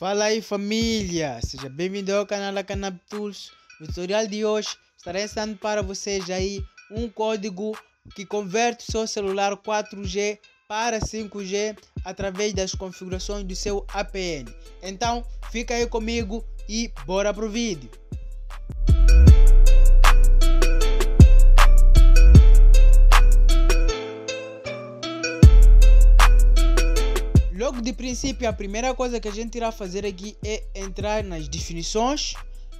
Fala aí família, seja bem-vindo ao canal da Canap Tools. No tutorial de hoje estarei ensinando para vocês aí um código que converte o seu celular 4G para 5G através das configurações do seu APN. Então fica aí comigo e bora pro vídeo. Logo de princípio, a primeira coisa que a gente irá fazer aqui é entrar nas definições.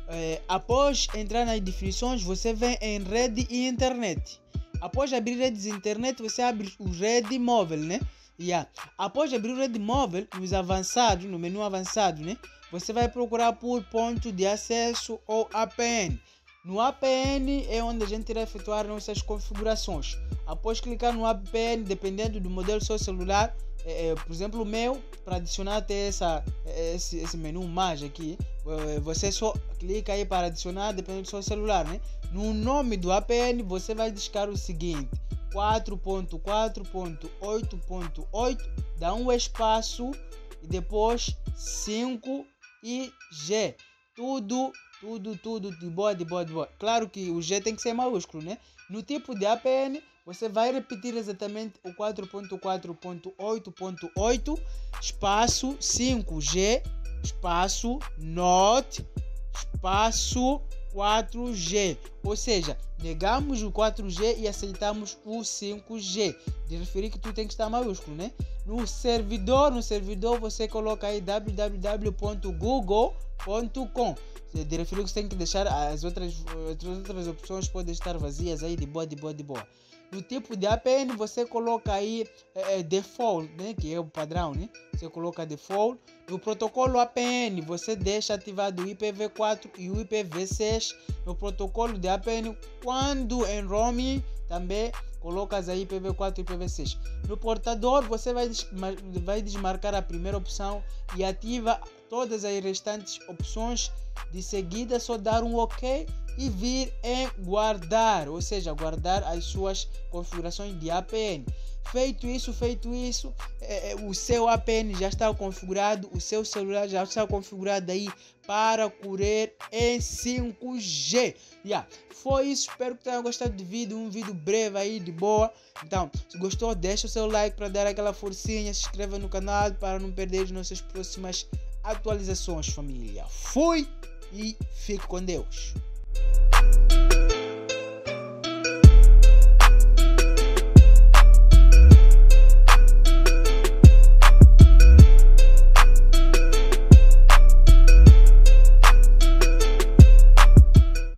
É, após entrar nas definições, você vem em rede e internet. Após abrir redes e internet, você abre o rede móvel, né? Yeah. Após abrir o rede móvel, nos avançados, no menu avançado, né? Você vai procurar por ponto de acesso ou APN. No APN é onde a gente irá efetuar nossas configurações. Após clicar no APN, dependendo do modelo do seu celular, é, é, por exemplo, o meu, para adicionar até essa, é, esse, esse menu mais aqui, é, você só clica aí para adicionar, dependendo do seu celular, né? No nome do APN, você vai discar o seguinte: 4.4.8.8, dá um espaço e depois 5 e G. Tudo, tudo, tudo de boa, de boa, de boa. Claro que o G tem que ser maiúsculo, né? No tipo de APN, você vai repetir exatamente o 4.4.8.8 espaço 5G espaço NOT espaço 4G. Ou seja, negamos o 4G e aceitamos o 5G. De referir que tu tem que estar maiúsculo, né? No servidor, no servidor você coloca aí www.google.com. De referir que você tem que deixar as outras, as outras opções podem estar vazias aí de boa, de boa, de boa no tipo de APN você coloca aí é, é, default, né, que é o padrão, né? Você coloca default. No protocolo APN você deixa ativado o IPv4 e o IPv6. No protocolo de APN, quando em roaming também colocas aí IPv4 e IPv6. No portador você vai, vai desmarcar a primeira opção e ativa todas as restantes opções. De seguida só dar um OK e vir em guardar, ou seja, guardar as suas configurações de APN. Feito isso, feito isso, é, é, o seu APN já está configurado, o seu celular já está configurado aí para correr em 5G. Yeah. Foi isso, espero que tenham gostado do vídeo, um vídeo breve aí de boa. Então, se gostou, deixa o seu like para dar aquela forcinha, se inscreva no canal para não perder as nossas próximas atualizações, família. Fui e fique com Deus.